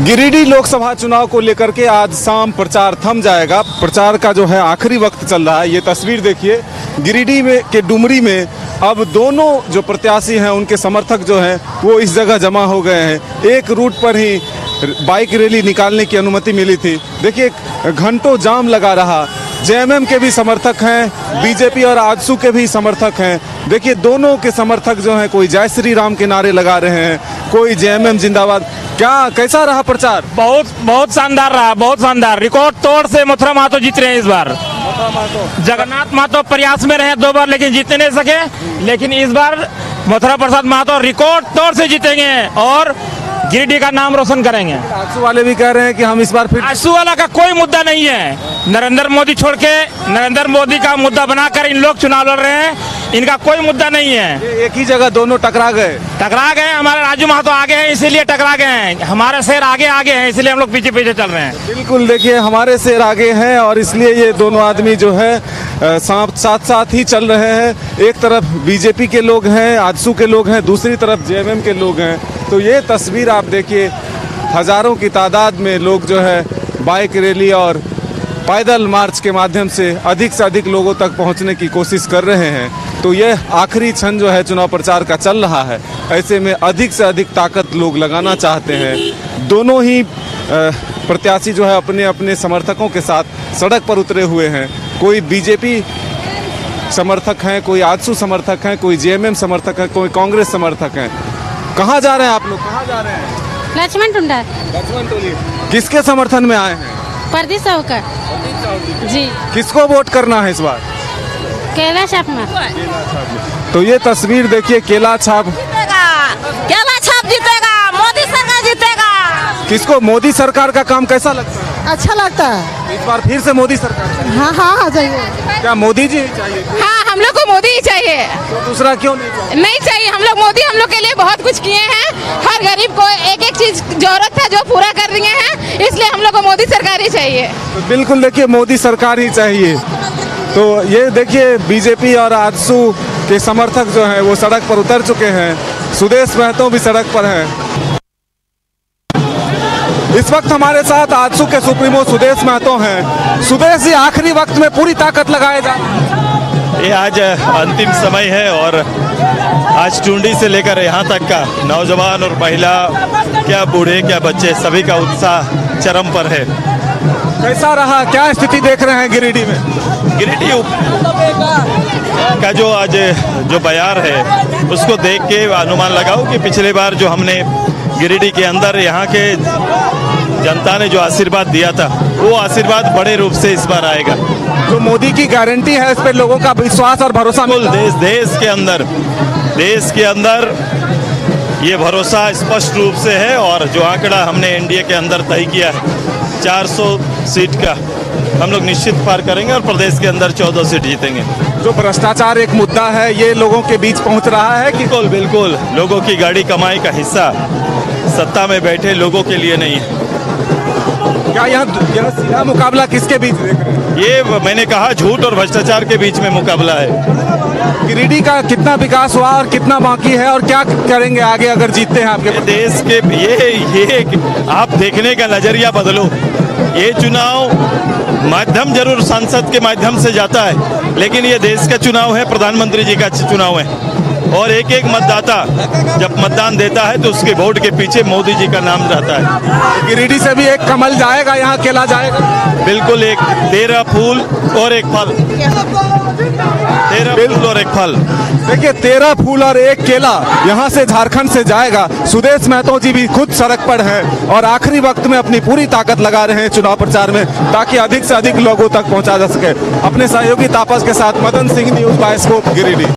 गिरिडीह लोकसभा चुनाव को लेकर के आज शाम प्रचार थम जाएगा। प्रचार का जो है आखिरी वक्त चल रहा है, ये तस्वीर देखिए। गिरिडीह में के डुमरी में अब दोनों जो प्रत्याशी हैं, उनके समर्थक जो हैं, वो इस जगह जमा हो गए हैं। एक रूट पर ही बाइक रैली निकालने की अनुमति मिली थी। देखिए, घंटों जाम लगा रहा। जेएमएम के भी समर्थक हैं बीजेपी और आजसू के भी समर्थक हैं। देखिए दोनों के समर्थक जो हैं कोई जय श्री राम के नारे लगा रहे हैं कोई जेएमएम जिंदाबाद। क्या कैसा रहा प्रचार? बहुत बहुत शानदार रहा बहुत शानदार। रिकॉर्ड तोड़ से मथुरा महतो जीत रहे हैं इस बार। जगन्नाथ महतो प्रयास में रहे दो बार लेकिन जीत नहीं सके। लेकिन इस बार मथुरा प्रसाद महतो रिकॉर्ड तोड़ से जीतेंगे और गिरिडीह का नाम रोशन करेंगे। आँसू वाले भी कह रहे हैं कि हम इस बार फिर आँसू वाला का कोई मुद्दा नहीं है। नरेंद्र मोदी छोड़ के नरेंद्र मोदी का मुद्दा बनाकर इन लोग चुनाव लड़ रहे हैं। इनका कोई मुद्दा नहीं है। एक ही जगह दोनों टकरा गए। टकरा गए हमारे राजू महतो आगे हैं इसीलिए टकरा गए हैं। हमारे शहर आगे आगे हैं इसलिए हम लोग पीछे पीछे चल रहे हैं। बिल्कुल देखिए हमारे शेर आगे हैं और इसलिए ये दोनों आदमी जो है साथ साथ साथ ही चल रहे हैं। एक तरफ़ बीजेपी के लोग हैं आजसू के लोग हैं दूसरी तरफ़ जेएमएम के लोग हैं। तो ये तस्वीर आप देखिए, हज़ारों की तादाद में लोग जो है बाइक रैली और पैदल मार्च के माध्यम से अधिक से अधिक लोगों तक पहुँचने की कोशिश कर रहे हैं। तो ये आखिरी क्षण जो है चुनाव प्रचार का चल रहा है। ऐसे में अधिक से अधिक ताकत लोग लगाना चाहते हैं। दोनों ही प्रत्याशी जो है अपने अपने समर्थकों के साथ सड़क पर उतरे हुए हैं। कोई बीजेपी समर्थक हैं, कोई आजसू समर्थक हैं, कोई जेएमएम समर्थक हैं, कोई कांग्रेस समर्थक हैं। कहाँ जा रहे हैं आप लोग? कहाँ जा रहे हैं? लक्ष्मण टुंडा। लक्ष्मण टोली। किसके समर्थन में आए हैं? परदेश होकर जी। किसको वोट करना है इस बार? कैलाश अपना तो ये तस्वीर देखिए केला छाप। जीतेगा। केला छाप जीतेगा। मोदी सरकार जीतेगा। किसको? मोदी सरकार का काम कैसा लगता है? अच्छा लगता है। इस बार फिर से मोदी सरकार हाँ हाँ आ जाइए। क्या मोदी जी चाहिए? हाँ हम लोग को मोदी ही चाहिए। तो दूसरा क्यों नहीं चाहिए? नहीं चाहिए। हम लोग मोदी हम लोग के लिए कुछ किए हैं। हर गरीब को एक एक चीज़ ज़रूरत था जो पूरा कर रही हैं। इसलिए हम लोग को मोदी सरकार ही चाहिए। तो बिल्कुल देखिए, मोदी सरकार ही चाहिए। तो ये देखिए, बीजेपी और आजसू के समर्थक जो हैं, वो सड़क पर उतर चुके हैं। सुदेश महतो भी सड़क पर हैं। इस वक्त हमारे साथ आजसू के सुप्रीमो सुदेश महतो हैं। सुदेश जी, आखिरी वक्त में पूरी ताकत लगाए जा हैं। ये आज अंतिम समय है और आज टूंडी से लेकर यहाँ तक का नौजवान और महिला क्या बूढ़े क्या बच्चे सभी का उत्साह चरम पर है। कैसा रहा? क्या स्थिति देख रहे हैं गिरिडीह में? गिरिडीह उप- का जो आज जो बयार है उसको देख के अनुमान लगाओ कि पिछले बार जो हमने गिरिडीह के अंदर यहाँ के जनता ने जो आशीर्वाद दिया था वो आशीर्वाद बड़े रूप से इस बार आएगा। जो मोदी की गारंटी है इस पर लोगों का विश्वास और भरोसा बिल्कुल देश देश के अंदर देश के अंदर ये भरोसा स्पष्ट रूप से है और जो आंकड़ा हमने एनडीए के अंदर तय किया है 400 सीट का हम लोग निश्चित पार करेंगे और प्रदेश के अंदर 14 सीट जीतेंगे। जो भ्रष्टाचार एक मुद्दा है ये लोगों के बीच पहुँच रहा है कि बिल्कुल बिल्कुल। लोगों की गाड़ी कमाई का हिस्सा सत्ता में बैठे लोगों के लिए नहीं है। क्या यहाँ सीधा मुकाबला किसके बीच देख रहे हैं? ये मैंने कहा झूठ और भ्रष्टाचार के बीच में मुकाबला है। गिरिडीह का कितना विकास हुआ और कितना बाकी है और क्या करेंगे आगे अगर जीतते हैं आपके देश के ये ये आप देखने का नज़रिया बदलो। ये चुनाव माध्यम ज़रूर संसद के माध्यम से जाता है लेकिन ये देश का चुनाव है प्रधानमंत्री जी का चुनाव है। और एक एक मतदाता जब मतदान देता है तो उसके वोट के पीछे मोदी जी का नाम रहता है। गिरिडीह से भी एक कमल जाएगा यहाँ केला जाएगा। बिल्कुल एक तेरह फूल और एक फल। तेरह फूल और एक फल। देखिए तेरह फूल और एक केला यहाँ से झारखंड से जाएगा। सुदेश महतो जी भी खुद सड़क पर हैं और आखिरी वक्त में अपनी पूरी ताकत लगा रहे हैं चुनाव प्रचार में ताकि अधिक से अधिक लोगों तक पहुँचा जा सके। अपने सहयोगी तापस के साथ मदन सिंह न्यूज़ बायस्कोप गिरिडीह।